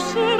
sera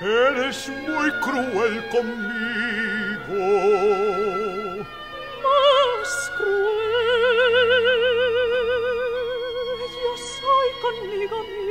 Eres muy cruel conmigo. Más cruel. Yo soy conmigo mismo